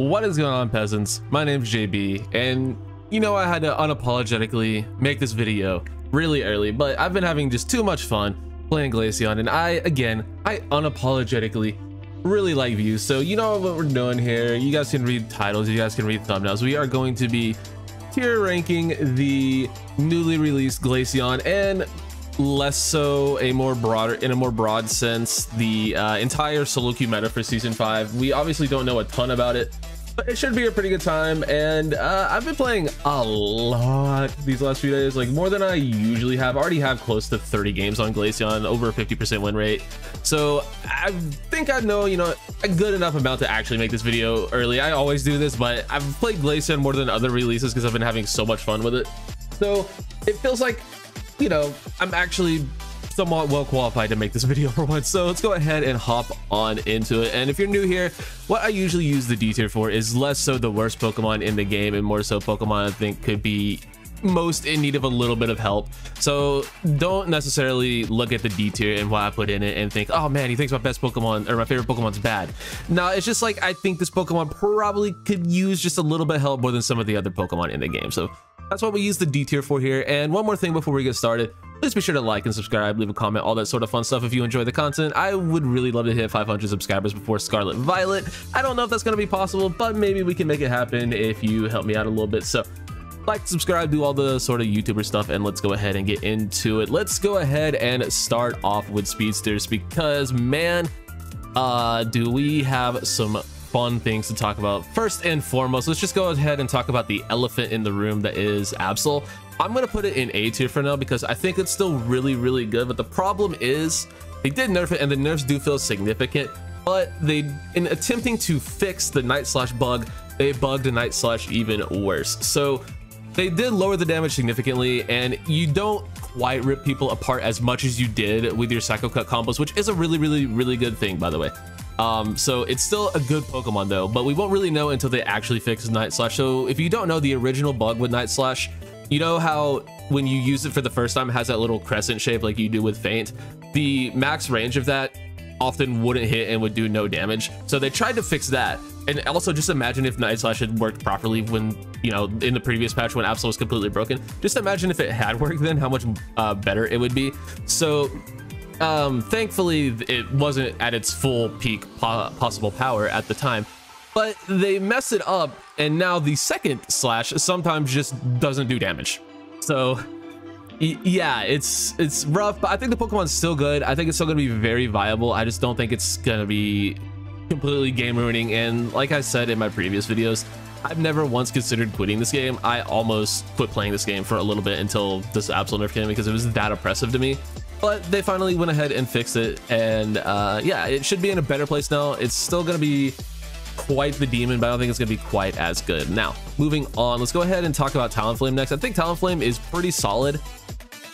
What is going on, peasants? My name's JB, and you know I had to unapologetically make this video really early, but I've been having just too much fun playing Glaceon, and I, again, I unapologetically really like views. So you know what we're doing here. You guys can read titles, you guys can read thumbnails. We are going to be tier ranking the newly released Glaceon and less so a more broader in a more broad sense the uh, entire solo queue meta for season five we obviously don't know a ton about it it should be a pretty good time and uh, i've been playing a lot these last few days like more than i usually have. I already have close to 30 games on glaceon over a 50 percent win rate. So i think i know you know a good enough amount to actually make this video early. I always do this but i've played glaceon more than other releases because i've been having so much fun with it. So it feels like you know, I'm actually somewhat well qualified to make this video for once. So let's go ahead and hop on into it. And if you're new here, what I usually use the D tier for is less so the worst Pokemon in the game and more so Pokemon I think could be most in need of a little bit of help. So don't necessarily look at the D tier and what I put in it and think, oh man, he thinks my best Pokemon or my favorite Pokemon's bad. No, it's just like I think this Pokemon probably could use just a little bit of help more than some of the other Pokemon in the game. So that's what we use the D tier for here. And one more thing before we get started, please be sure to like and subscribe, leave a comment, all that sort of fun stuff if you enjoy the content. I would really love to hit 500 subscribers before Scarlet Violet. I don't know if that's going to be possible, but maybe we can make it happen if you help me out a little bit. So like, subscribe, do all the sort of YouTuber stuff, and let's go ahead and get into it. Let's go ahead and start off with Speedsters because, man, uh, do we have some fun things to talk about. First and foremost, let's just go ahead and talk about the elephant in the room that is Absol. I'm going to put it in A tier for now because I think it's still really, really good. But the problem is they did nerf it and the nerfs do feel significant. But they, in attempting to fix the Night Slash bug, they bugged the Night Slash even worse. So they did lower the damage significantly and you don't quite rip people apart as much as you did with your Psycho Cut combos, which is a really, really, really good thing, by the way. Um, so it's still a good Pokemon though, but we won't really know until they actually fix Night Slash. So if you don't know the original bug with Night Slash, you know how when you use it for the first time, it has that little crescent shape like you do with Feint. The max range of that often wouldn't hit and would do no damage. So they tried to fix that. And also just imagine if Night Slash had worked properly when, you know, in the previous patch when Absol was completely broken. Just imagine if it had worked then, how much uh, better it would be. So um, thankfully, it wasn't at its full peak po possible power at the time, but they mess it up, and now the second slash sometimes just doesn't do damage. So, yeah, it's it's rough, but I think the Pokemon's still good. I think it's still gonna be very viable. I just don't think it's gonna be completely game ruining. And like I said in my previous videos, I've never once considered quitting this game. I almost quit playing this game for a little bit until this Absol nerf came because it was that oppressive to me but they finally went ahead and fixed it and uh, yeah it should be in a better place now. It's still gonna be quite the demon but i don't think it's gonna be quite as good. Now moving on let's go ahead and talk about talonflame next. I think talonflame is pretty solid.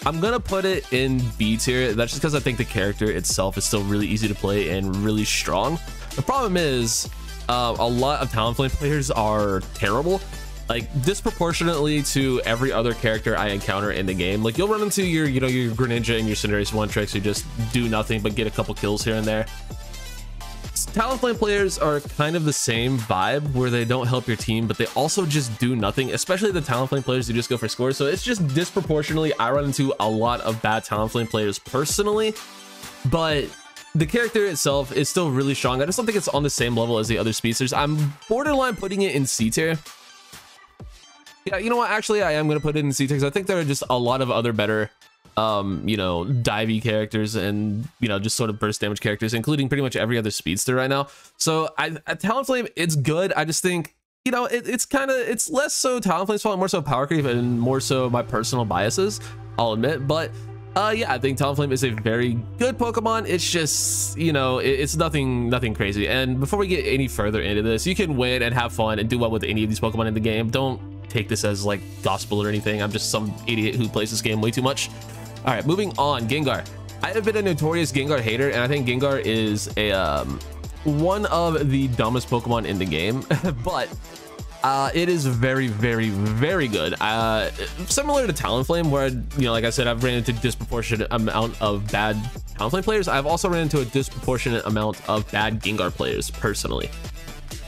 I'm gonna put it in b tier. That's just because i think the character itself is still really easy to play and really strong. The problem is uh, a lot of talonflame players are terrible like disproportionately to every other character I encounter in the game. Like you'll run into your, you know, your Greninja and your Cinderace one tricks who just do nothing but get a couple kills here and there. Talonflame players are kind of the same vibe where they don't help your team, but they also just do nothing, especially the Talonflame players who just go for scores. So it's just disproportionately, I run into a lot of bad Talonflame players personally, but the character itself is still really strong. I just don't think it's on the same level as the other speedsters. I'm borderline putting it in C tier yeah, you know what? Actually, I am going to put it in C tier because I think there are just a lot of other better, um, you know, divey characters and, you know, just sort of burst damage characters, including pretty much every other speedster right now. So I, at Talonflame, it's good. I just think, you know, it, it's kind of, it's less so Talonflame's fault, more so power creep and more so my personal biases, I'll admit. But uh, yeah, I think Talonflame is a very good Pokemon. It's just, you know, it, it's nothing, nothing crazy. And before we get any further into this, you can win and have fun and do well with any of these Pokemon in the game. Don't take this as like gospel or anything. I'm just some idiot who plays this game way too much. All right, moving on, Gengar. I have been a notorious Gengar hater, and I think Gengar is a um, one of the dumbest Pokemon in the game, but uh, it is very, very, very good. Uh, similar to Talonflame, where, you know, like I said, I've ran into disproportionate amount of bad Talonflame players. I've also ran into a disproportionate amount of bad Gengar players, personally.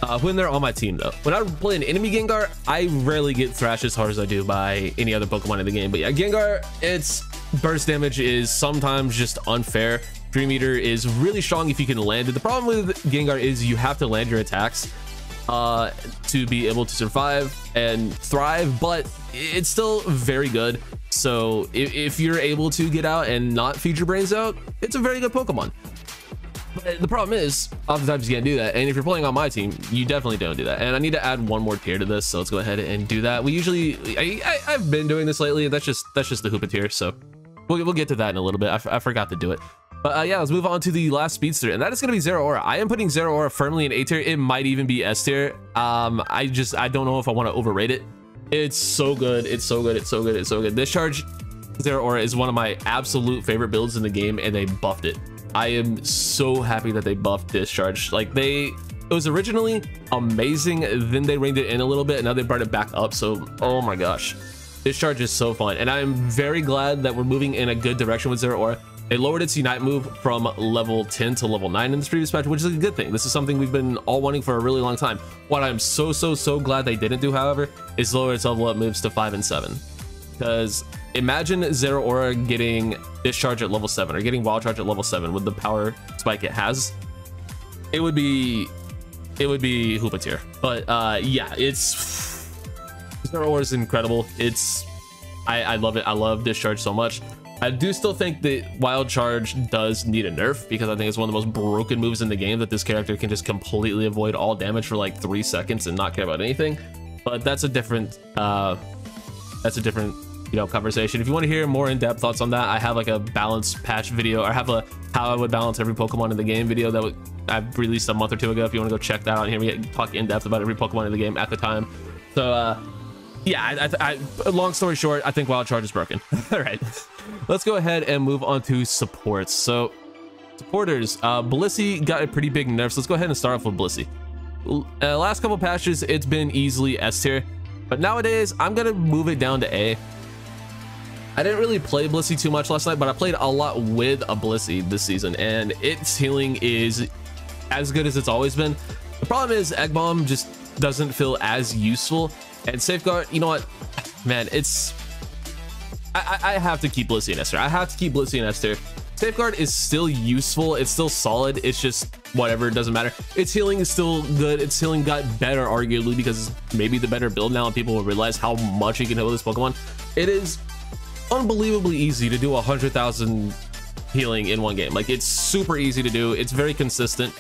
Uh, when they're on my team though. When I play an enemy Gengar, I rarely get thrashed as hard as I do by any other Pokemon in the game. But yeah, Gengar, its burst damage is sometimes just unfair. Dream Eater is really strong if you can land it. The problem with Gengar is you have to land your attacks uh, to be able to survive and thrive, but it's still very good. So if, if you're able to get out and not feed your brains out, it's a very good Pokemon. But the problem is, oftentimes you can't do that. And if you're playing on my team, you definitely don't do that. And I need to add one more tier to this, so let's go ahead and do that. We usually, I, I, have been doing this lately. That's just that's just the Hoopa tier. So we'll, we'll get to that in a little bit. I, forgot to do it. But uh, yeah, let's move on to the last speedster, and that is going to be Zeraora. I am putting Zeraora firmly in A tier. It might even be S tier. Um, I just I don't know if I want to overrate it. It's so good. It's so good. It's so good. It's so good. Discharge Zeraora is one of my absolute favorite builds in the game, and they buffed it. I am so happy that they buffed Discharge. Like they, it was originally amazing. Then they reined it in a little bit, and now they brought it back up. So, oh my gosh, Discharge is so fun, and I'm very glad that we're moving in a good direction with Zeraora. It lowered its Unite move from level 10 to level 9 in this previous patch, which is a good thing. This is something we've been all wanting for a really long time. What I'm so, so, so glad they didn't do, however, is lower its level up moves to 5 and 7. Because imagine Zeraora getting Discharge at level 7 or getting Wild Charge at level 7 with the power spike it has. It would be... It would be Hoopa tier. But uh, yeah, it's... Zeraora is incredible. It's... I, I love it. I love Discharge so much. I do still think that Wild Charge does need a nerf because I think it's one of the most broken moves in the game that this character can just completely avoid all damage for like three seconds and not care about anything. But that's a different, uh, that's a different, you know, conversation. If you want to hear more in-depth thoughts on that, I have like a balance patch video or have a how I would balance every Pokemon in the game video that I released a month or two ago. If you want to go check that out and hear me talk in depth about every Pokemon in the game at the time. So, uh, yeah, I, I, long story short, I think Wild Charge is broken. All right, let's go ahead and move on to supports. So, supporters, uh, Blissey got a pretty big nerf. So let's go ahead and start off with Blissey. Uh, last couple patches, it's been easily S tier, but nowadays I'm gonna move it down to A. I didn't really play Blissey too much last night, but I played a lot with a Blissey this season, and its healing is as good as it's always been. The problem is Egg Bomb just doesn't feel as useful and Safeguard, you know what? Man, it's... I, I have to keep Blissey and S tier. I have to keep Blissey and S tier. Safeguard is still useful. It's still solid. It's just whatever. It doesn't matter. Its healing is still good. Its healing got better, arguably, because maybe the better build now and people will realize how much you can heal with this Pokemon. It is unbelievably easy to do 100,000 healing in one game. Like, it's super easy to do. It's very consistent.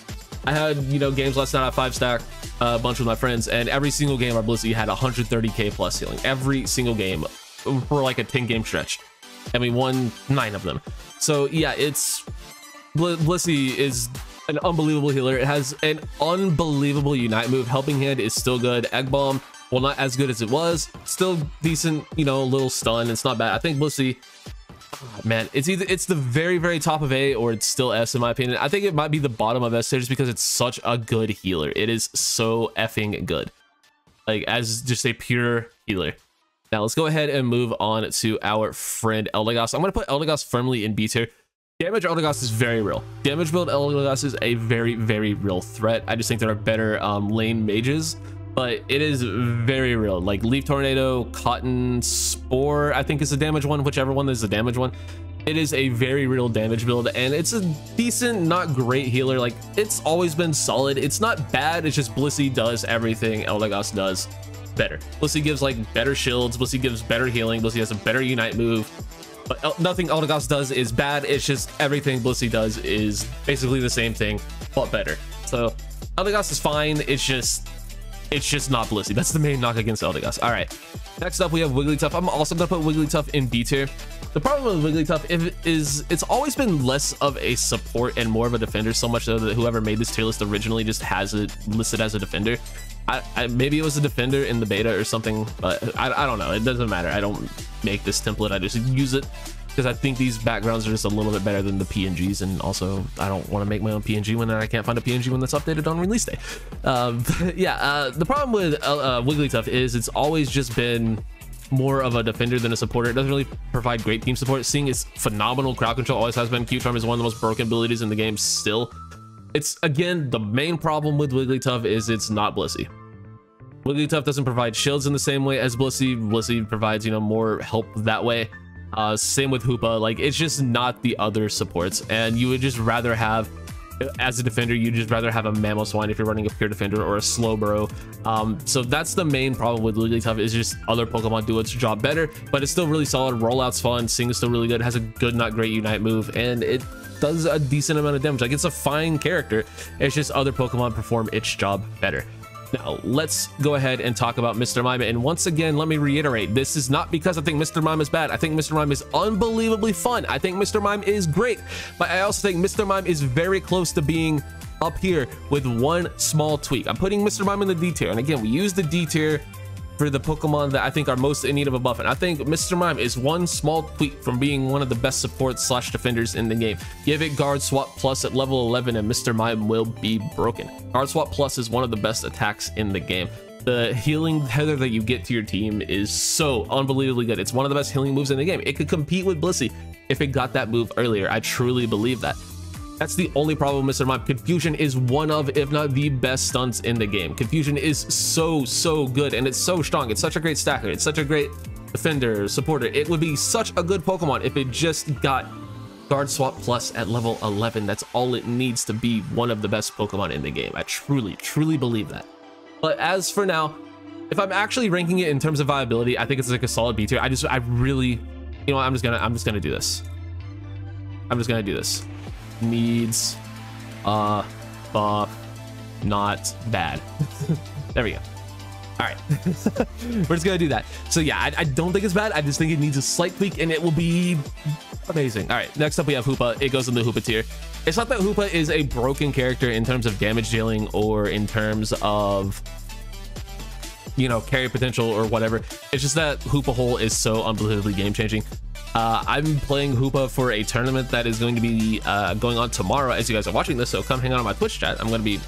I had, you know, games last night at five stack uh, a bunch with my friends, and every single game our Blissey had 130k plus healing. Every single game for like a 10 game stretch. And we won nine of them. So yeah, it's Bl Blissey is an unbelievable healer. It has an unbelievable Unite move. Helping Hand is still good. Egg Bomb, well, not as good as it was. Still decent, you know, a little stun. It's not bad. I think Blissey man, it's either it's the very very top of A or it's still S in my opinion. I think it might be the bottom of S just because it's such a good healer. It is so effing good, like as just a pure healer. Now let's go ahead and move on to our friend Eldegoss. I'm gonna put Eldegoss firmly in B tier. Damage Eldegoss is very real. Damage build Eldegoss is a very very real threat. I just think there are better um, lane mages but it is very real. Like Leaf Tornado, Cotton Spore, I think is the damage one, whichever one is the damage one. It is a very real damage build, and it's a decent, not great healer. Like, it's always been solid. It's not bad, it's just Blissey does everything Eldegoss does better. Blissey gives, like, better shields, Blissey gives better healing, Blissey has a better Unite move, but El nothing Eldegoss does is bad, it's just everything Blissey does is basically the same thing, but better. So, Eldegoss is fine, it's just it's just not Blissey. That's the main knock against Eldegoss. All right. Next up, we have Wigglytuff. I'm also going to put Wigglytuff in B tier. The problem with Wigglytuff is it's always been less of a support and more of a defender, so much so that whoever made this tier list originally just has it listed as a defender. I, I, maybe it was a defender in the beta or something, but I, I don't know. It doesn't matter. I don't make this template. I just use it because I think these backgrounds are just a little bit better than the PNGs, and also I don't want to make my own PNG when I can't find a PNG when that's updated on release day. Um, yeah, uh, the problem with uh, uh, Wigglytuff is it's always just been more of a defender than a supporter. It doesn't really provide great team support. Seeing its phenomenal crowd control always has been. Cute Charm is one of the most broken abilities in the game still. It's again, the main problem with Wigglytuff is it's not Blissey. Wigglytuff doesn't provide shields in the same way as Blissey. Blissey provides, you know, more help that way. Uh, same with Hoopa. Like, it's just not the other supports. And you would just rather have, as a defender, you'd just rather have a Mamoswine if you're running a pure defender or a Slowbro. Um, so that's the main problem with Wigglytuff is just other Pokemon do its job better, but it's still really solid. Rollout's fun. Sing is still really good. Has a good, not great Unite move, and it does a decent amount of damage. Like, it's a fine character. It's just other Pokemon perform its job better. Now, let's go ahead and talk about Mr. Mime. And once again, let me reiterate, this is not because I think Mr. Mime is bad. I think Mr. Mime is unbelievably fun. I think Mr. Mime is great, but I also think Mr. Mime is very close to being up here with one small tweak. I'm putting Mr. Mime in the D tier. And again, we use the D tier for the Pokemon that I think are most in need of a buff. And I think Mr. Mime is one small tweak from being one of the best support slash defenders in the game. Give it Guard Swap Plus at level 11 and Mr. Mime will be broken. Guard Swap Plus is one of the best attacks in the game. The healing tether that you get to your team is so unbelievably good. It's one of the best healing moves in the game. It could compete with Blissey if it got that move earlier. I truly believe that. That's the only problem with Mr. Mime. Confusion is one of, if not the best stunts in the game. Confusion is so, so good and it's so strong. It's such a great stacker. It's such a great defender, supporter. It would be such a good Pokemon if it just got Guard Swap Plus at level 11. That's all it needs to be one of the best Pokemon in the game. I truly, truly believe that. But as for now, if I'm actually ranking it in terms of viability, I think it's like a solid B tier. I just, I really, you know, what, I'm just gonna, I'm just gonna do this. I'm just gonna do this needs uh, a buff. Not bad. there we go. All right, we're just gonna do that. So yeah, I, I, don't think it's bad. I just think it needs a slight tweak and it will be amazing. All right, next up we have Hoopa. It goes in the Hoopa tier. It's not that Hoopa is a broken character in terms of damage dealing or in terms of you know carry potential or whatever. It's just that Hoopa Hole is so unbelievably game changing. Uh, I'm playing Hoopa for a tournament that is going to be uh, going on tomorrow as you guys are watching this, so come hang out on my Twitch chat. I'm going to be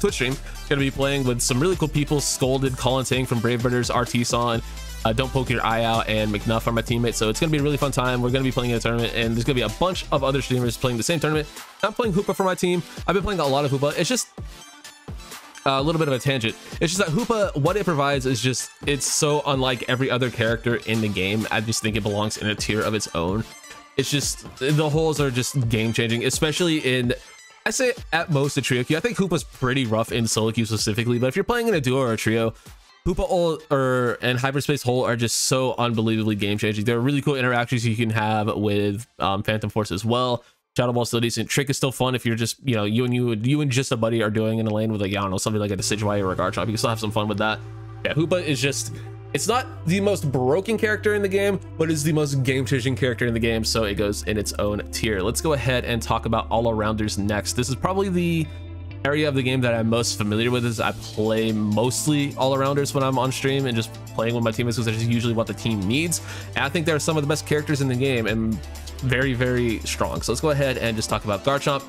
Twitch stream. Going to be playing with some really cool people. Scolded, Colin Tang from Brave Birders, Artisan, uh, Don't Poke Your Eye Out, and McNuff are my teammates. So it's going to be a really fun time. We're going to be playing in a tournament, and there's going to be a bunch of other streamers playing the same tournament. I'm playing Hoopa for my team. I've been playing a lot of Hoopa. It's just a little bit of a tangent. It's just that Hoopa, what it provides is just, it's so unlike every other character in the game. I just think it belongs in a tier of its own. It's just, the holes are just game changing, especially in, I say at most a trio queue. I think Hoopa's pretty rough in solo queue specifically, but if you're playing in a duo or a trio, Hoopa Hole or and Hyperspace Hole are just so unbelievably game changing. There are really cool interactions you can have with um, Phantom Force as well. Shadow Ball still decent. Trick is still fun if you're just, you know, you and you you and just a buddy are doing in a lane with like, I don't know, something like a Decidueye or a Garchomp. You can still have some fun with that. Yeah, Hoopa is just, it's not the most broken character in the game, but it's the most game-changing character in the game, so it goes in its own tier. Let's go ahead and talk about all-arounders next. This is probably the area of the game that I'm most familiar with is I play mostly all-arounders when I'm on stream and just playing with my teammates because that's usually what the team needs. And I think they're some of the best characters in the game and very, very strong. So let's go ahead and just talk about Garchomp.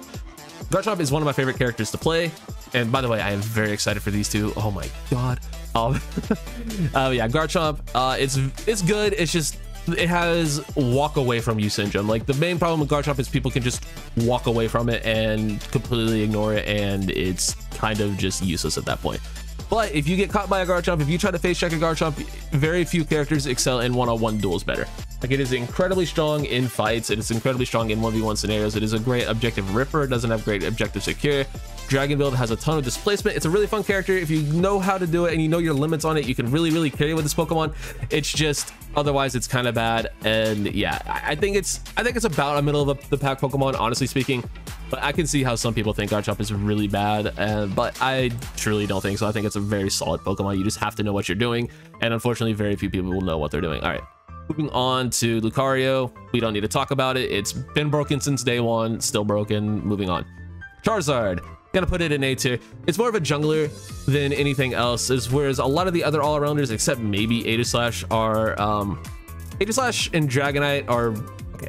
Garchomp is one of my favorite characters to play. And by the way, I am very excited for these two. Oh my god. Um, uh, yeah, Garchomp, uh, it's it's good. It's just it has walk away from you syndrome. Like the main problem with Garchomp is people can just walk away from it and completely ignore it, and it's kind of just useless at that point. But if you get caught by a Garchomp, if you try to face check a Garchomp, very few characters excel in one-on-one duels better. Like it is incredibly strong in fights, it is incredibly strong in 1v1 scenarios, it is a great objective ripper, it doesn't have great objective secure. Dragon Build has a ton of displacement. It's a really fun character. If you know how to do it and you know your limits on it, you can really, really carry with this Pokemon. It's just otherwise it's kind of bad. And yeah, I think it's I think it's about a middle of the pack Pokemon, honestly speaking. But I can see how some people think Garchomp is really bad, uh, but I truly don't think so. I think it's a very solid Pokemon. You just have to know what you're doing, and unfortunately, very few people will know what they're doing. All right, moving on to Lucario. We don't need to talk about it. It's been broken since day one, still broken. Moving on. Charizard. Gonna put it in A tier. It's more of a jungler than anything else, is whereas a lot of the other all-arounders, except maybe Aegislash, are um, Aegislash and Dragonite are okay.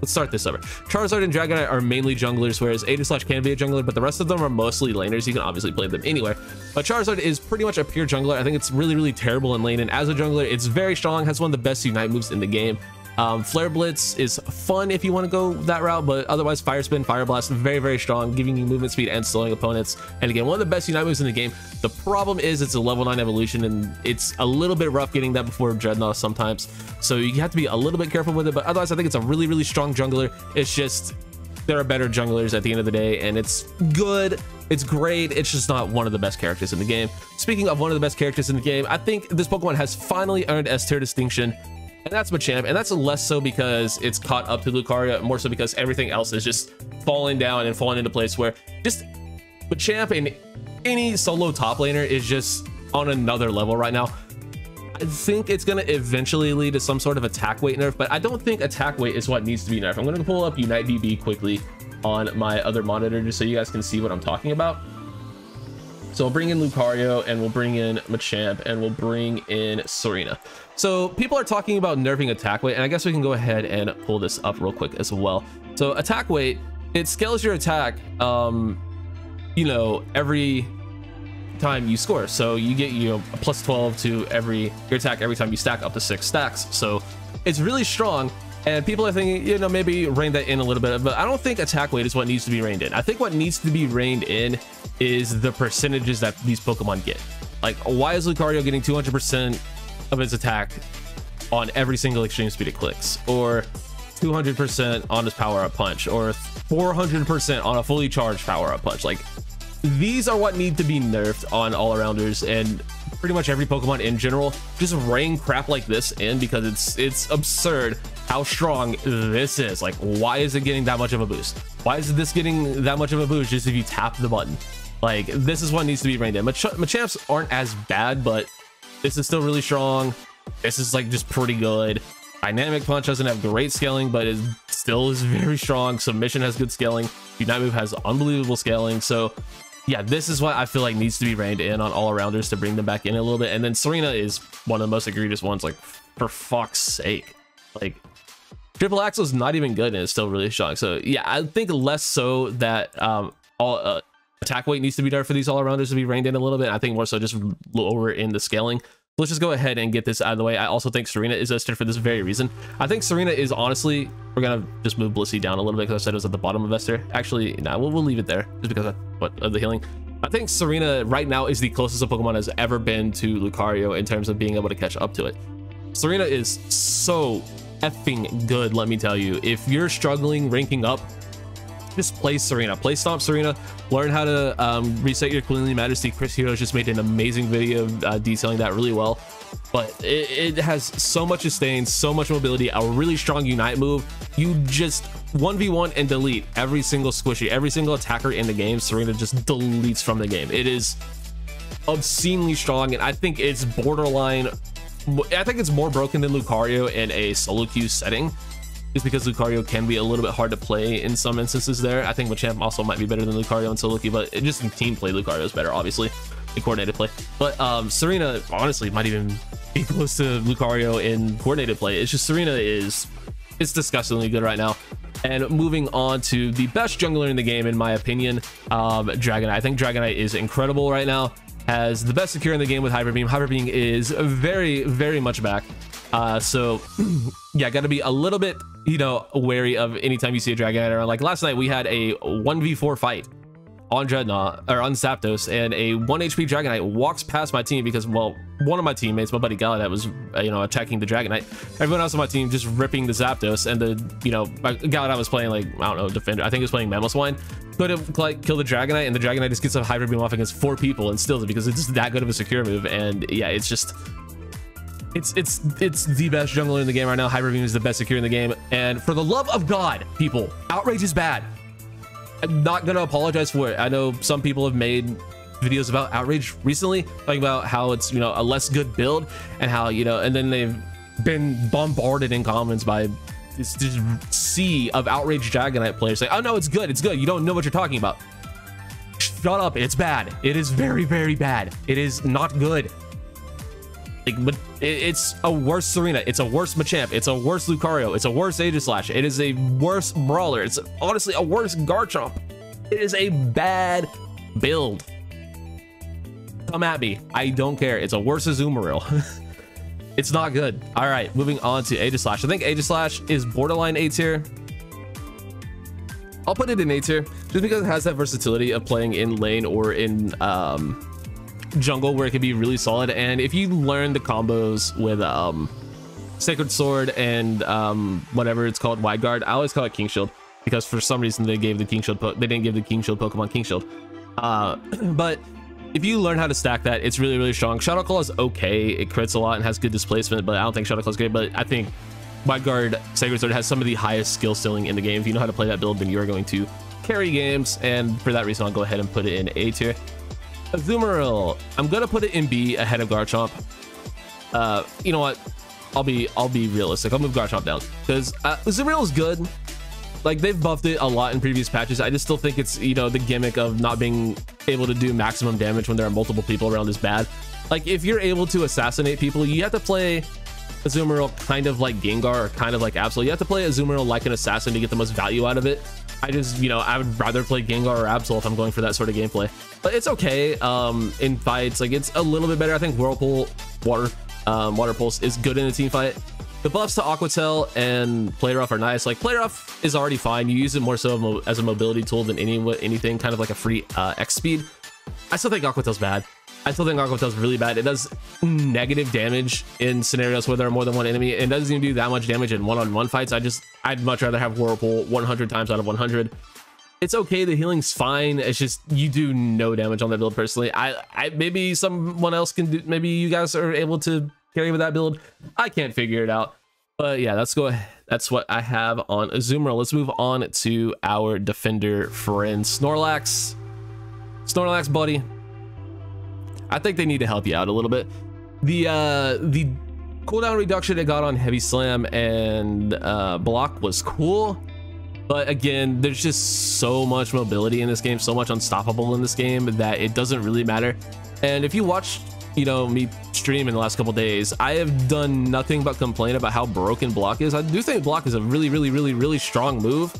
Let's start this over. Charizard and Dragonite are mainly junglers, whereas Aegislash can be a jungler, but the rest of them are mostly laners. You can obviously play them anywhere. But Charizard is pretty much a pure jungler. I think it's really, really terrible in lane, and as a jungler, it's very strong, has one of the best Unite moves in the game. Um, Flare Blitz is fun if you want to go that route, but otherwise Fire Spin, Fire Blast, very, very strong, giving you movement speed and slowing opponents. And again, one of the best Unite moves in the game. The problem is it's a level 9 evolution, and it's a little bit rough getting that before Drednaw sometimes. So you have to be a little bit careful with it, but otherwise I think it's a really, really strong jungler. It's just there are better junglers at the end of the day, and it's good. It's great. It's just not one of the best characters in the game. Speaking of one of the best characters in the game, I think this Pokemon has finally earned S tier distinction and that's Machamp, and that's less so because it's caught up to Lucario, more so because everything else is just falling down and falling into place where just Machamp and any solo top laner is just on another level right now. I think it's going to eventually lead to some sort of attack weight nerf, but I don't think attack weight is what needs to be nerfed. I'm going to pull up Unite DB quickly on my other monitor just so you guys can see what I'm talking about. So we'll bring in Lucario and we'll bring in Machamp and we'll bring in Tsareena. So people are talking about nerfing attack weight and I guess we can go ahead and pull this up real quick as well. So attack weight, it scales your attack, um, you know, every time you score. So you get, you know, a plus 12 to every your attack every time you stack up to six stacks. So it's really strong. And people are thinking, you know, maybe rein that in a little bit, but I don't think attack weight is what needs to be reined in. I think what needs to be reined in is the percentages that these Pokemon get. Like, why is Lucario getting 200% of his attack on every single extreme speed it clicks? Or 200% on his power up punch? Or 400% on a fully charged power up punch? Like, these are what need to be nerfed on all arounders and pretty much every Pokemon in general. Just rain crap like this in because it's it's absurd how strong this is. Like, why is it getting that much of a boost? Why is this getting that much of a boost just if you tap the button? Like, this is what needs to be reined in. Mach Machamps aren't as bad, but this is still really strong. This is like just pretty good. Dynamic Punch doesn't have great scaling, but it still is very strong. Submission has good scaling. Unite Move has unbelievable scaling. So yeah, this is what I feel like needs to be reined in on all arounders to bring them back in a little bit. And then Tsareena is one of the most egregious ones, like for fuck's sake. Like Triple Axel is not even good and it's still really strong. So yeah, I think less so that um all uh, attack weight needs to be there for these all-arounders to be reined in a little bit. I think more so just lower in the scaling. Let's just go ahead and get this out of the way. I also think Tsareena is listed for this very reason. I think Tsareena is honestly, we're gonna just move Blissey down a little bit because I said it was at the bottom of S tier. Actually, nah, we'll, we'll leave it there just because of what of the healing. I think Tsareena right now is the closest a Pokemon has ever been to Lucario in terms of being able to catch up to it. Tsareena is so effing good, let me tell you. If you're struggling ranking up just play Tsareena. Play Stomp Tsareena. Learn how to um, reset your Queenly Majesty. Chris Heroes just made an amazing video uh, detailing that really well. But it, it, has so much sustain, so much mobility, a really strong Unite move. You just 1v1 and delete every single squishy, every single attacker in the game. Tsareena just deletes from the game. It is obscenely strong, and I think it's borderline. I think it's more broken than Lucario in a solo queue setting just because Lucario can be a little bit hard to play in some instances there. I think Machamp also might be better than Lucario in solo Soloki, but just in team play, Lucario is better, obviously, in coordinated play. But um, Tsareena, honestly, might even be close to Lucario in coordinated play. It's just Tsareena is it's disgustingly good right now. And moving on to the best jungler in the game, in my opinion, um, Dragonite. I think Dragonite is incredible right now. Has the best secure in the game with Hyper Beam. Hyper Beam is very, very much back. Uh, so yeah, got to be a little bit, you know, wary of anytime you see a Dragonite. Like last night, we had a 1v4 fight on Drednaw or on Zapdos, and a 1 HP Dragonite walks past my team because, well, one of my teammates, my buddy Galadat, was, uh, you know, attacking the Dragonite. Everyone else on my team just ripping the Zapdos, and the, you know, Galadat was playing like, I don't know, Defender. I think he was playing Mamoswine. Could have like killed the Dragonite, and the Dragonite just gets a Hyper Beam off against four people and steals it because it's that good of a secure move. And yeah, it's just it's it's it's the best jungler in the game right now. Hyper Beam is the best secure in the game. And for the love of God, people, outrage is bad. I'm not gonna apologize for it. I know some people have made videos about outrage recently, talking about how it's you know a less good build and how you know, and then they've been bombarded in comments by this, this sea of outrage Dragonite players like, oh no, it's good, it's good. You don't know what you're talking about. Shut up, it's bad. It is very, very bad. It is not good. Like, but it's a worse Tsareena. It's a worse Machamp. It's a worse Lucario. It's a worse Aegislash. It is a worse Brawler. It's honestly a worse Garchomp. It is a bad build. Come at me. I don't care. It's a worse Azumarill. It's not good. All right, moving on to Aegislash. I think Aegislash is borderline A tier. I'll put it in A tier just because it has that versatility of playing in lane or in um, jungle where it can be really solid. And if you learn the combos with um, Sacred Sword and um, whatever it's called, Wide Guard, I always call it King Shield because for some reason they gave the King Shield, they didn't give the King Shield Pokemon King Shield. Uh, but if you learn how to stack that, it's really, really strong. Shadow Claw is okay. It crits a lot and has good displacement, but I don't think Shadow Claw is great. But I think Wide Guard Sacred Sword has some of the highest skill ceiling in the game. If you know how to play that build, then you are going to carry games. And for that reason, I'll go ahead and put it in A tier. Azumarill, I'm gonna put it in B ahead of Garchomp. Uh, you know what? I'll be I'll be realistic. I'll move Garchomp down because uh, Azumarill is good. Like they've buffed it a lot in previous patches. I just still think it's you know the gimmick of not being able to do maximum damage when there are multiple people around is bad. Like if you're able to assassinate people, you have to play Azumarill kind of like Gengar or kind of like Absol. You have to play Azumarill like an assassin to get the most value out of it. I just, you know, I would rather play Gengar or Absol if I'm going for that sort of gameplay. But it's okay um, in fights. Like, it's a little bit better. I think Whirlpool, Water, um, Water Pulse is good in a team fight. The buffs to Aqua Tail and Play Rough are nice. Like, Play Rough is already fine. You use it more so as a mobility tool than any anything, kind of like a free uh, X speed. I still think Aqua Tail's bad. I still think Aqua Tail's really bad. It does negative damage in scenarios where there are more than one enemy. It doesn't even do that much damage in one-on-one -on -one fights. I just, I'd much rather have Whirlpool 100 times out of 100. It's okay. The healing's fine. It's just you do no damage on that build personally. I, I maybe someone else can do. Maybe you guys are able to carry with that build. I can't figure it out. But yeah, let's go. That's what I have on Azumarill. Let's move on to our defender friend Snorlax. Snorlax, buddy. I think they need to help you out a little bit. The uh, the cooldown reduction it got on Heavy Slam and uh, Block was cool. But again, there's just so much mobility in this game, so much unstoppable in this game that it doesn't really matter. And if you watch, you know, me stream in the last couple days, I have done nothing but complain about how broken Block is. I do think Block is a really, really, really, really strong move.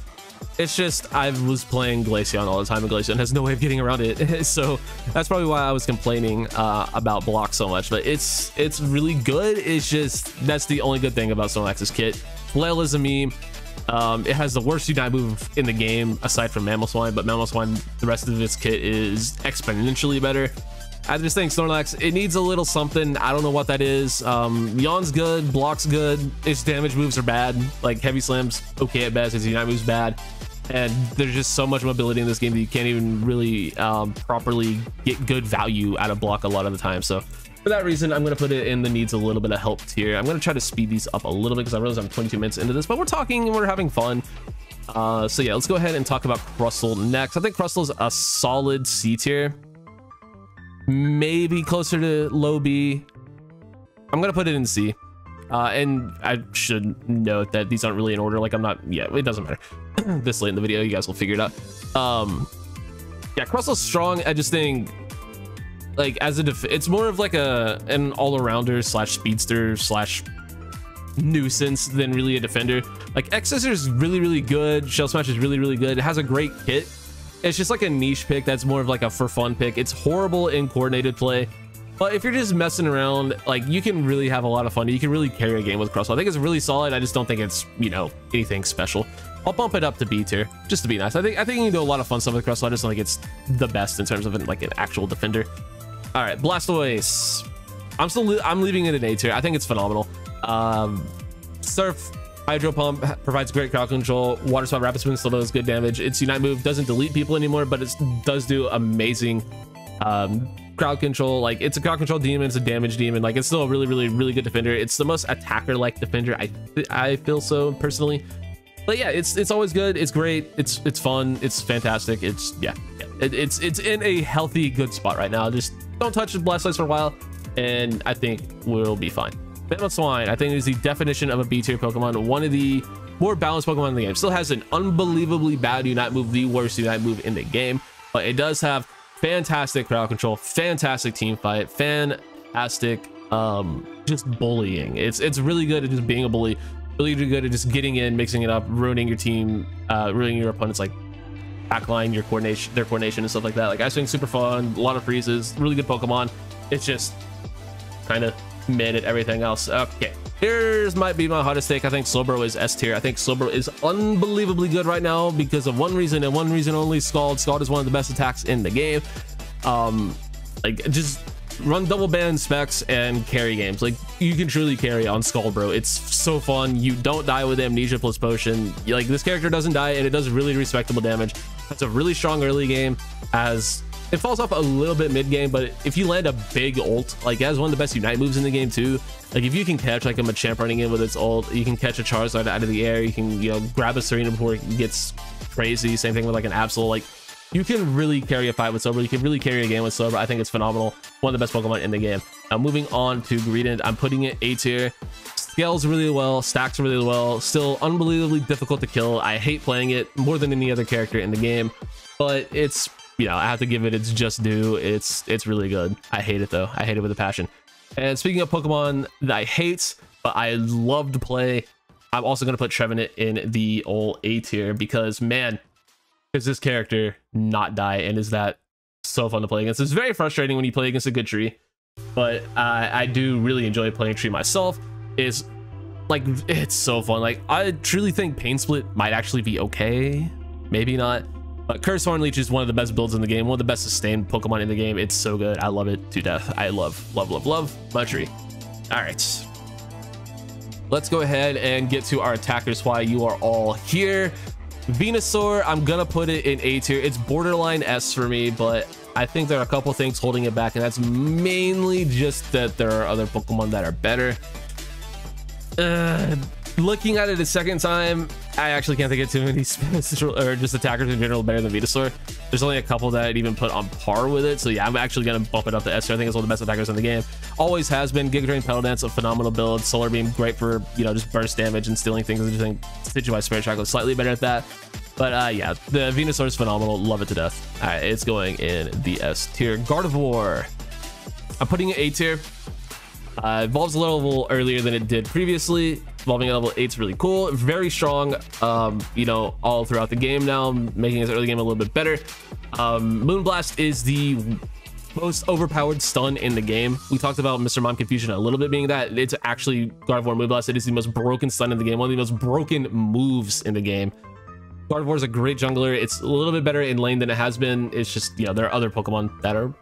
It's just I was playing Glaceon all the time and Glaceon has no way of getting around it. so that's probably why I was complaining uh, about block so much. But it's it's really good. It's just that's the only good thing about Snorlax's kit. Flail is a meme. Um, it has the worst Unite move in the game aside from Mamoswine, but Mamoswine, the rest of its kit is exponentially better. I just think Snorlax, it needs a little something. I don't know what that is. Um, Yawn's good, Block's good. Its damage moves are bad. Like Heavy Slam's okay at best. Its Unite move's bad and there's just so much mobility in this game that you can't even really um, properly get good value out of block a lot of the time. So for that reason, I'm going to put it in the needs a little bit of help tier. I'm going to try to speed these up a little bit because I realize I'm 22 minutes into this, but we're talking and we're having fun. Uh, so yeah, let's go ahead and talk about Crustle next. I think Crustle's a solid C tier, maybe closer to low B. I'm going to put it in C. Uh, and I should note that these aren't really in order. Like I'm not, yeah, it doesn't matter. this late in the video, you guys will figure it out. Um, yeah, Crustle's strong. I just think like as a def it's more of like a an all-arounder slash speedster slash nuisance than really a defender. Like is really, really good. Shell Smash is really, really good. It has a great kit. It's just like a niche pick that's more of like a for fun pick. It's horrible in coordinated play. But if you're just messing around, like you can really have a lot of fun. You can really carry a game with Crustle. I think it's really solid. I just don't think it's, you know, anything special. I'll bump it up to B tier just to be nice. I think I think you can do a lot of fun stuff with Crustle. I just don't think it's the best in terms of an, like an actual defender. All right, Blastoise. I'm still I'm leaving it in A tier. I think it's phenomenal. Um, Surf Hydro Pump provides great crowd control. Water Spout Rapid Spin still does good damage. Its Unite move doesn't delete people anymore, but it does do amazing um, crowd control. Like it's a crowd control demon, it's a damage demon. Like it's still a really, really, really good defender. It's the most attacker-like defender. I I feel so personally. But yeah, it's it's always good. It's great. It's it's fun. It's fantastic. It's yeah, yeah. It, it's it's in a healthy, good spot right now. Just don't touch Blastoise for a while, and I think we'll be fine. Mamoswine, I think is the definition of a B tier Pokemon. One of the more balanced Pokemon in the game. Still has an unbelievably bad Unite move, the worst Unite move in the game, but it does have fantastic crowd control, fantastic team fight, fantastic um just bullying. It's it's really good at just being a bully, really, good at just getting in, mixing it up, ruining your team, uh ruining your opponent's like backline, your coordination, their coordination and stuff like that. Like Ice Wing, super fun, a lot of freezes, really good Pokemon. It's just kind of mid at everything else. Okay, here's might be my hottest take. I think Slowbro is S tier. I think Slowbro is unbelievably good right now because of one reason and one reason only. Scald. Scald is one of the best attacks in the game. Um, like just run double band specs and carry games. Like you can truly carry on Scald, bro. It's so fun. You don't die with amnesia plus potion. Like this character doesn't die and it does really respectable damage. It's a really strong early game as it falls off a little bit mid game, but if you land a big ult, like has one of the best unite moves in the game too. Like if you can catch like a Machamp running in with its ult, you can catch a Charizard out of the air. You can you know grab a Tsareena before it gets crazy. Same thing with like an Absol. Like you can really carry a fight with Slowbro. You can really carry a game with Slowbro. I think it's phenomenal. One of the best Pokemon in the game. Now moving on to Greedent, I'm putting it A tier. Scales really well, stacks really well, still unbelievably difficult to kill. I hate playing it more than any other character in the game, but it's, you know, I have to give it its just due. It's it's really good. I hate it though. I hate it with a passion. And speaking of Pokemon that I hate, but I love to play, I'm also going to put Trevenant in the old A tier because, man, is this character not die and is that so fun to play against it's very frustrating when you play against a good tree but uh, i do really enjoy playing tree myself is like it's so fun like i truly think pain split might actually be okay maybe not but curse horn leech is one of the best builds in the game one of the best sustained pokemon in the game. It's so good. I love it to death. I love love love love tree. All right. Let's go ahead and get to our attackers. Why you are all here. Venusaur, I'm gonna put it in A tier. It's borderline S for me, but I think there are a couple things holding it back, and that's mainly just that there are other Pokemon that are better. Uh, looking at it a second time, I actually can't think of too many or just attackers in general better than Venusaur. There's only a couple that I'd even put on par with it. So yeah, I'm actually gonna bump it up to S. I think it's one of the best attackers in the game. Always has been. Giga Drain, Petal Dance, a phenomenal build. Solar Beam, great for you know just burst damage and stealing things. I just think Stitchify Spirit Shackle is slightly better at that. But uh, yeah, the Venusaur is phenomenal. Love it to death. All right, it's going in the S tier. Gardevoir. I'm putting it A tier. Uh, evolves a level earlier than it did previously. Evolving at level 8 is really cool. Very strong, um, you know, all throughout the game now, making his early game a little bit better. Um, Moonblast is the most overpowered stun in the game. We talked about Mr. Mime Confusion a little bit being that. It's actually Gardevoir Moonblast. It is the most broken stun in the game, one of the most broken moves in the game. Gardevoir is a great jungler. It's a little bit better in lane than it has been. It's just, you know, there are other Pokemon that are,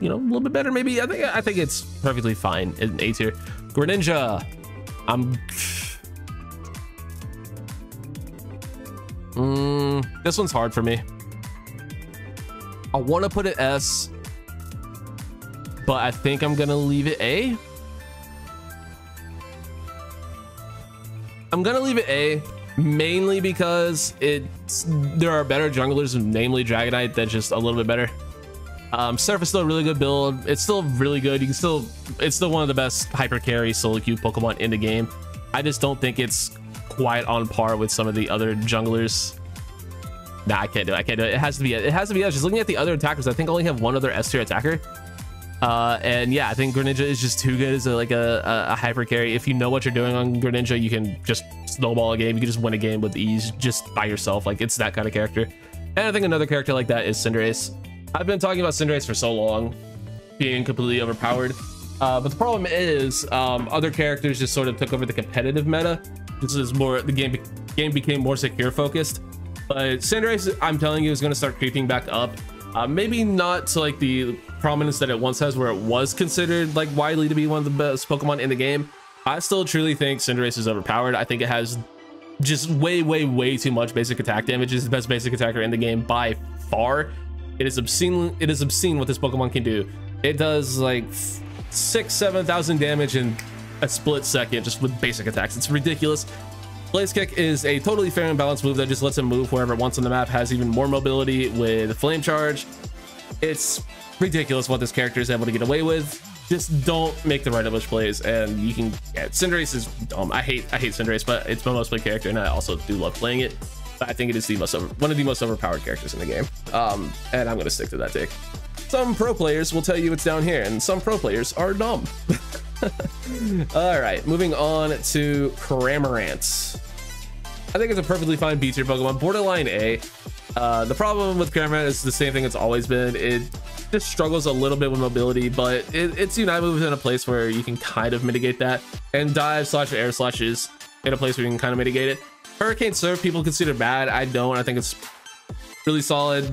you know, a little bit better. Maybe I think I think it's perfectly fine in A tier. Greninja. I'm. Mm, this one's hard for me. I want to put it S, but I think I'm gonna leave it A. I'm gonna leave it A mainly because it's there are better junglers, namely Dragonite, that's just a little bit better. Um, Surf is still a really good build. It's still really good. You can still, it's still one of the best hyper carry solo queue Pokemon in the game. I just don't think it's quite on par with some of the other junglers. Nah, I can't do it. I can't do it. It has to be. It has to be. Just looking at the other attackers, I think I only have one other S tier attacker. Uh, and yeah, I think Greninja is just too good as a, like a, a, hyper carry. If you know what you're doing on Greninja, you can just snowball a game. You can just win a game with ease just by yourself. Like it's that kind of character. And I think another character like that is Cinderace. I've been talking about Cinderace for so long, being completely overpowered. Uh, but the problem is um, other characters just sort of took over the competitive meta. This is more the game. Game became more secure focused. But Cinderace, I'm telling you, is going to start creeping back up. Uh, maybe not to like the prominence that it once has where it was considered like widely to be one of the best Pokemon in the game. I still truly think Cinderace is overpowered. I think it has just way, way, way too much basic attack damage. It's the best basic attacker in the game by far. It is obscene. It is obscene what this Pokemon can do. It does like six, 7,000 damage in a split second just with basic attacks. It's ridiculous. Blaze Kick is a totally fair and balanced move that just lets him move wherever it wants on the map, has even more mobility with Flame Charge. It's ridiculous what this character is able to get away with. Just don't make the right ambush plays, and you can. Yeah, Cinderace is dumb. I hate I hate Cinderace, but it's my most played character, and I also do love playing it. But I think it is the most over, one of the most overpowered characters in the game. Um, and I'm gonna stick to that take. Some pro players will tell you it's down here, and some pro players are dumb. All right, moving on to Cramorant. I think it's a perfectly fine B tier Pokemon, borderline A. Uh, the problem with Cramorant is the same thing it's always been. It just struggles a little bit with mobility, but it, its Unite move is in a place where you can kind of mitigate that. And dive slash air slash is in a place where you can kind of mitigate it. Hurricane Surf, people consider bad. I don't. I think it's really solid.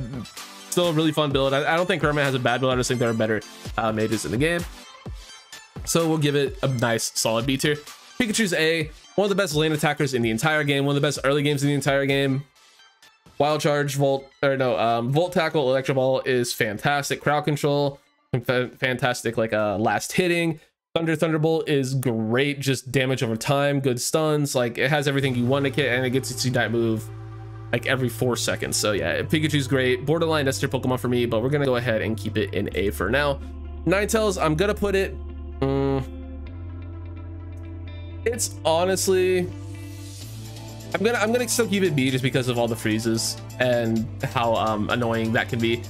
Still a really fun build. I, I don't think Kermit has a bad build. I just think there are better uh, mages in the game. So we'll give it a nice solid B tier. Pikachu's A, one of the best lane attackers in the entire game, one of the best early games in the entire game. Wild Charge, Volt, or no, um, Volt Tackle, Electro Ball is fantastic. Crowd Control, fantastic, like uh, last hitting. Thunder Thunderbolt is great, just damage over time, good stuns. Like it has everything you want to get, and it gets its Unite move like every four seconds. So yeah, Pikachu's great. Borderline S tier Pokemon for me, but we're gonna go ahead and keep it in A for now. Ninetales, I'm gonna put it. Um, it's honestly I'm gonna I'm gonna still keep it B just because of all the freezes and how um, annoying that can be.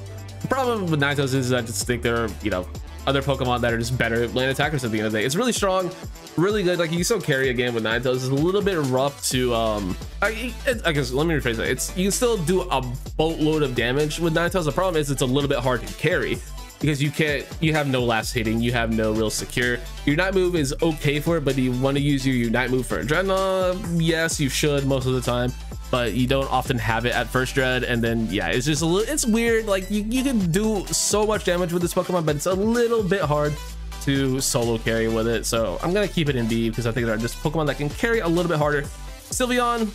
The problem with Ninetales is I just think there are you know other Pokemon that are just better land attackers at the end of the day. It's really strong, really good. Like you can still carry a game with Ninetales. It's a little bit rough to um. I, I guess let me rephrase that. It's you can still do a boatload of damage with Ninetales. The problem is it's a little bit hard to carry because you can't you have no last hitting you have no real secure. Your Unite move is okay for it but you want to use your unite move for adrenaline. Yes you should most of the time but you don't often have it at first Drednaw then yeah it's just a little it's weird like you, you can do so much damage with this pokemon but it's a little bit hard to solo carry with it. So i'm gonna keep it in b because i think there are just pokemon that can carry a little bit harder. Sylveon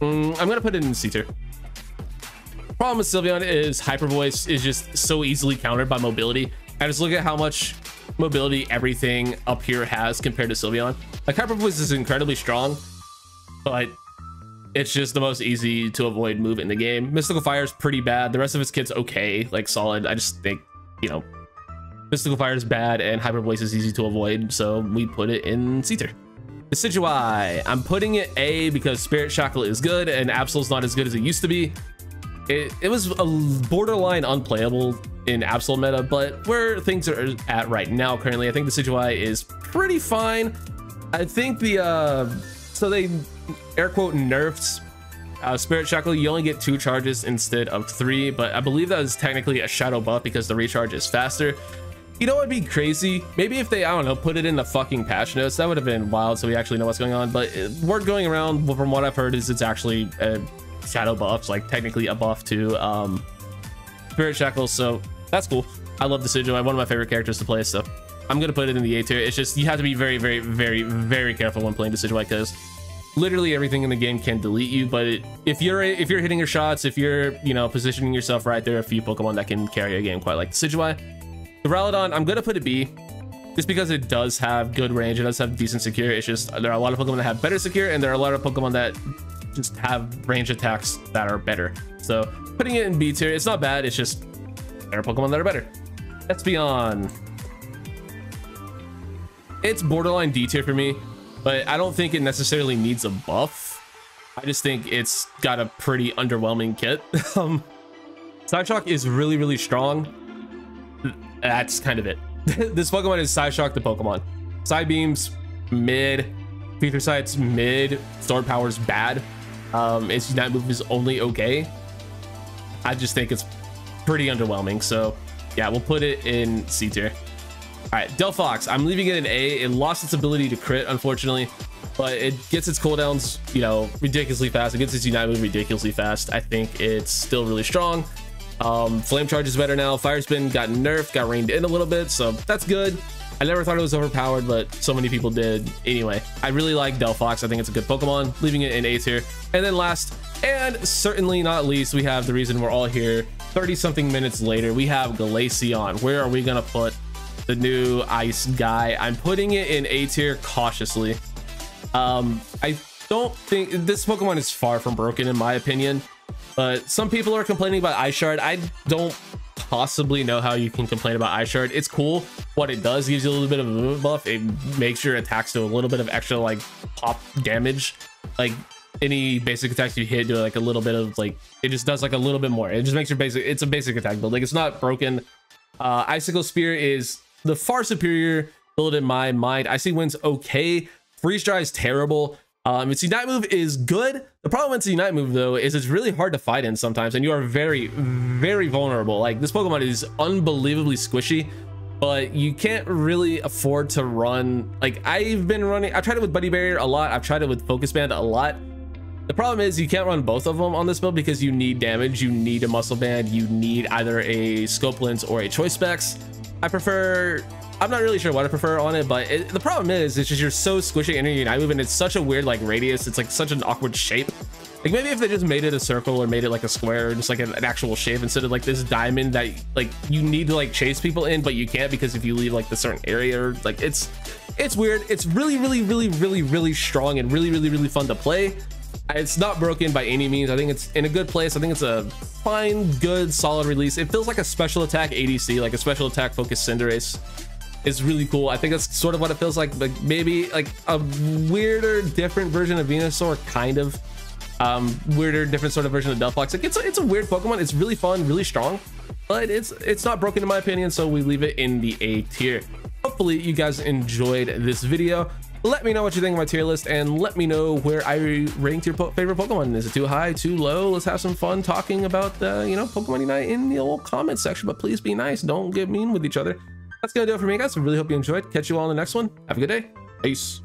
mm, i'm gonna put it in c tier Problem with Sylveon is Hyper Voice is just so easily countered by mobility. I just look at how much mobility everything up here has compared to Sylveon. Like Hyper Voice is incredibly strong, but it's just the most easy to avoid move in the game. Mystical Fire is pretty bad. The rest of its kit's okay, like solid. I just think, you know, Mystical Fire is bad and Hyper Voice is easy to avoid, so we put it in C tier. Decidueye, I'm putting it A because Spirit Shackle is good and Absol's not as good as it used to be. It, it was a borderline unplayable in Absol meta, but where things are at right now currently, I think the Decidueye is pretty fine. I think the, uh, so they air quote nerfed uh, Spirit Shackle, you only get two charges instead of three, but I believe that is technically a shadow buff because the recharge is faster. You know what would be crazy? Maybe if they, I don't know, put it in the fucking patch notes, that would have been wild so we actually know what's going on. But word going around from what I've heard is it's actually a shadow buffs, like technically a buff to um, Spirit Shackles. So that's cool. I love Decidueye, one of my favorite characters to play. So I'm gonna put it in the A tier. It's just you have to be very, very, very, very careful when playing Decidueye because literally everything in the game can delete you. But it, if you're if you're hitting your shots, if you're you know positioning yourself right, there are a few Pokemon that can carry a game quite like Decidueye. The Duraludon, I'm gonna put a B just because it does have good range, it does have decent secure. It's just there are a lot of Pokemon that have better secure, and there are a lot of Pokemon that just have range attacks that are better. So putting it in B tier, it's not bad. It's just are Pokemon that are better. Espeon. It's borderline D tier for me, but I don't think it necessarily needs a buff. I just think it's got a pretty underwhelming kit. um, Psyshock is really, really strong. That's kind of it. this Pokemon is Psyshock the Pokemon. Psybeams, mid. Future Sight's mid. Stored Power's bad um, its Unite move is only okay. I just think it's pretty underwhelming. So yeah, we'll put it in C tier. All right, Delphox, I'm leaving it in A. It lost its ability to crit, unfortunately, but it gets its cooldowns, you know, ridiculously fast. It gets its Unite move ridiculously fast. I think it's still really strong. Um, Flame Charge is better now. Fire Spin got nerfed, got reined in a little bit, so that's good. I never thought it was overpowered, but so many people did. Anyway, I really like Delphox. I think it's a good Pokemon, leaving it in A tier. And then last, and certainly not least, we have the reason we're all here. 30 something minutes later, we have Glaceon. Where are we gonna put the new ice guy? I'm putting it in A tier cautiously. Um, I don't think this Pokemon is far from broken in my opinion, but some people are complaining about Ice Shard. I don't possibly know how you can complain about Ice Shard. It's cool. What it does gives you a little bit of a movement buff. It makes your attacks do a little bit of extra like pop damage. Like any basic attacks you hit do like a little bit of like it just does like a little bit more. It just makes your basic it's a basic attack build. Like it's not broken. Uh Icicle Spear is the far superior build in my mind. Icy Wind's okay. Freeze Dry is terrible. Um, its Unite move is good. The problem with its Unite move, though, is it's really hard to fight in sometimes, and you are very, very vulnerable. Like, this Pokemon is unbelievably squishy, but you can't really afford to run. Like, I've been running, I've tried it with Buddy Barrier a lot. I've tried it with Focus Band a lot. The problem is you can't run both of them on this build because you need damage, you need a Muscle Band, you need either a Scope Lens or a Choice Specs. I prefer I'm not really sure what I prefer on it, but it, the problem is, it's just you're so squishy in your Unite move, and it's such a weird like radius. It's like such an awkward shape. Like maybe if they just made it a circle or made it like a square, just like an, an, actual shape instead of like this diamond that like you need to like chase people in, but you can't because if you leave like the certain area, or, like it's it's weird. It's really, really, really, really, really strong and really, really, really fun to play. It's not broken by any means. I think it's in a good place. I think it's a fine, good, solid release. It feels like a special attack ADC, like a special attack focused Cinderace is really cool. I think that's sort of what it feels like, like maybe like a weirder, different version of Venusaur, kind of. Um, weirder, different sort of version of Delphox. Like it's a, it's a weird Pokemon. It's really fun, really strong, but it's it's not broken in my opinion. So we leave it in the A tier. Hopefully you guys enjoyed this video. Let me know what you think of my tier list and let me know where I ranked your po favorite Pokemon. Is it too high, too low? Let's have some fun talking about the, you know, Pokemon Unite in the old comment section, but please be nice. Don't get mean with each other that's gonna do it for me guys i really hope you enjoyed catch you all in the next one have a good day peace